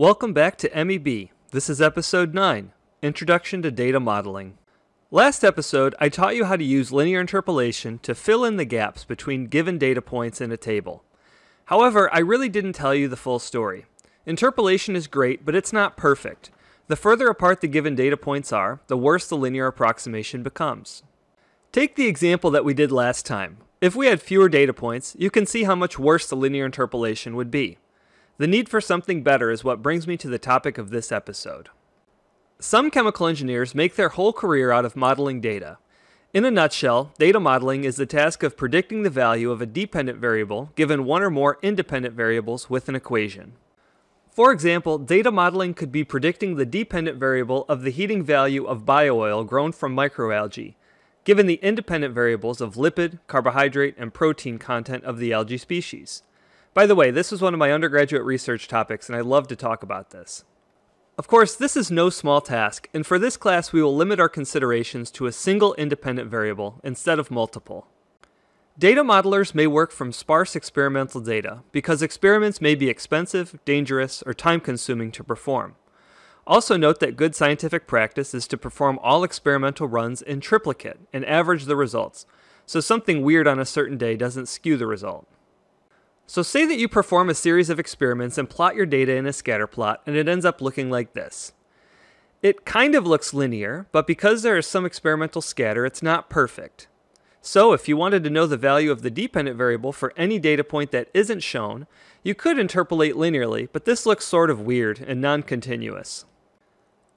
Welcome back to MEB. This is episode 9 Introduction to Data Modeling. Last episode, I taught you how to use linear interpolation to fill in the gaps between given data points in a table. However, I really didn't tell you the full story. Interpolation is great, but it's not perfect. The further apart the given data points are, the worse the linear approximation becomes. Take the example that we did last time. If we had fewer data points, you can see how much worse the linear interpolation would be. The need for something better is what brings me to the topic of this episode. Some chemical engineers make their whole career out of modeling data. In a nutshell, data modeling is the task of predicting the value of a dependent variable given one or more independent variables with an equation. For example, data modeling could be predicting the dependent variable of the heating value of biooil grown from microalgae, given the independent variables of lipid, carbohydrate, and protein content of the algae species. By the way, this was one of my undergraduate research topics, and I love to talk about this. Of course, this is no small task, and for this class we will limit our considerations to a single independent variable instead of multiple. Data modelers may work from sparse experimental data because experiments may be expensive, dangerous, or time consuming to perform. Also note that good scientific practice is to perform all experimental runs in triplicate and average the results, so something weird on a certain day doesn't skew the result. So say that you perform a series of experiments and plot your data in a scatter plot and it ends up looking like this. It kind of looks linear, but because there is some experimental scatter, it's not perfect. So if you wanted to know the value of the dependent variable for any data point that isn't shown, you could interpolate linearly, but this looks sort of weird and non-continuous.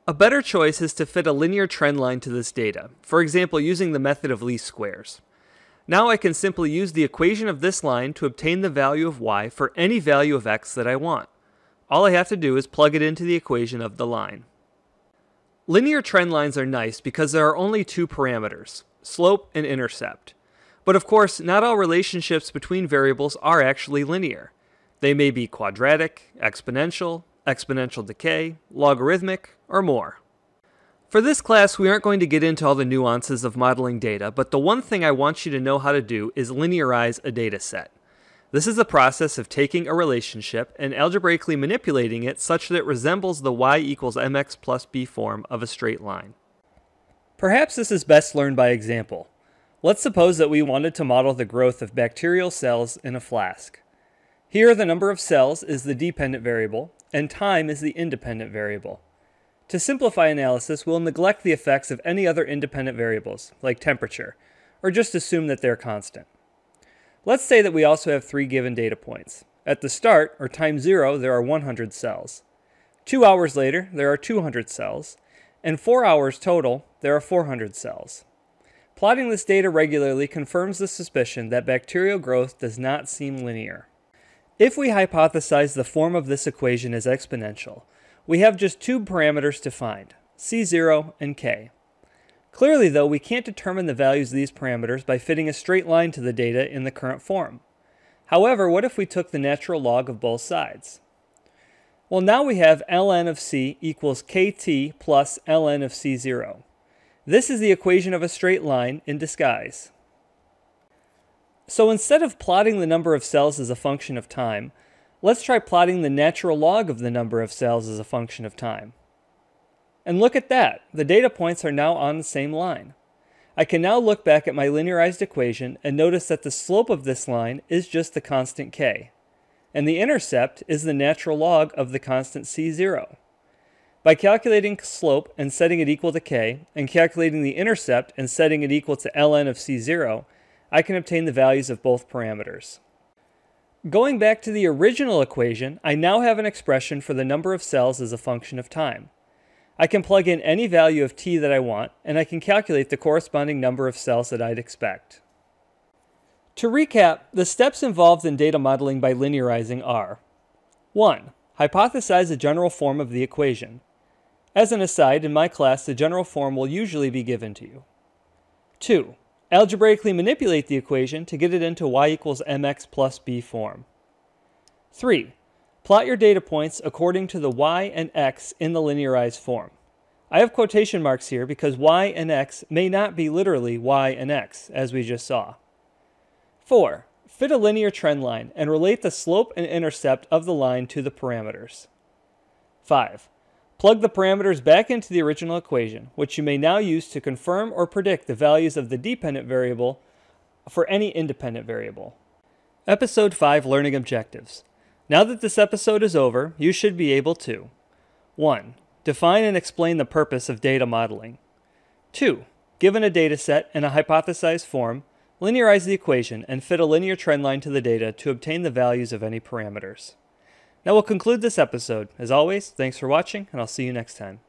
A better choice is to fit a linear trend line to this data, for example using the method of least squares. Now I can simply use the equation of this line to obtain the value of y for any value of x that I want. All I have to do is plug it into the equation of the line. Linear trend lines are nice because there are only two parameters, slope, and intercept. But of course, not all relationships between variables are actually linear. They may be quadratic, exponential, exponential decay, logarithmic, or more. For this class, we aren't going to get into all the nuances of modeling data, but the one thing I want you to know how to do is linearize a data set. This is the process of taking a relationship and algebraically manipulating it such that it resembles the y equals mx plus b form of a straight line. Perhaps this is best learned by example. Let's suppose that we wanted to model the growth of bacterial cells in a flask. Here the number of cells is the dependent variable, and time is the independent variable. To simplify analysis, we'll neglect the effects of any other independent variables, like temperature, or just assume that they're constant. Let's say that we also have three given data points. At the start, or time zero, there are 100 cells. Two hours later, there are 200 cells, and four hours total, there are 400 cells. Plotting this data regularly confirms the suspicion that bacterial growth does not seem linear. If we hypothesize the form of this equation is exponential, we have just two parameters to find, c0 and k. Clearly though, we can't determine the values of these parameters by fitting a straight line to the data in the current form. However, what if we took the natural log of both sides? Well, now we have ln of c equals kt plus ln of c0. This is the equation of a straight line in disguise. So instead of plotting the number of cells as a function of time, let's try plotting the natural log of the number of cells as a function of time. And look at that, the data points are now on the same line. I can now look back at my linearized equation and notice that the slope of this line is just the constant k and the intercept is the natural log of the constant c0. By calculating slope and setting it equal to k, and calculating the intercept and setting it equal to ln of c0, I can obtain the values of both parameters. Going back to the original equation, I now have an expression for the number of cells as a function of time. I can plug in any value of t that I want, and I can calculate the corresponding number of cells that I'd expect. To recap, the steps involved in data modeling by linearizing are 1. Hypothesize a general form of the equation. As an aside, in my class, the general form will usually be given to you. 2. Algebraically manipulate the equation to get it into y equals mx plus b form. 3. Plot your data points according to the y and x in the linearized form. I have quotation marks here because y and x may not be literally y and x, as we just saw. 4. Fit a linear trend line and relate the slope and intercept of the line to the parameters. 5. Plug the parameters back into the original equation, which you may now use to confirm or predict the values of the dependent variable for any independent variable. Episode 5 Learning Objectives. Now that this episode is over, you should be able to 1. Define and explain the purpose of data modeling. 2. Given a data set in a hypothesized form, linearize the equation and fit a linear trend line to the data to obtain the values of any parameters. Now we'll conclude this episode. As always, thanks for watching, and I'll see you next time.